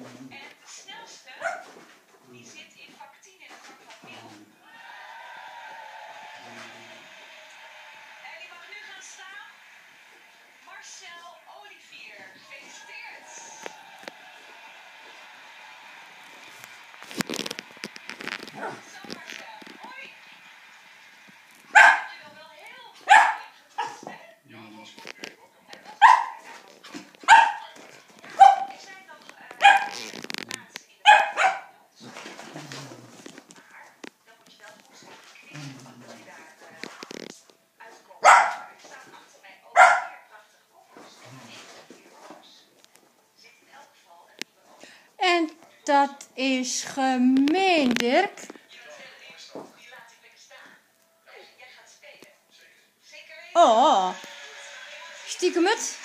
En de snelste, die zit in vak 10 in het vak. En die mag nu gaan staan. Marcel Olivier, gefeliciteerd. Dat is gemeen, Dirk. Oh, stiekem het.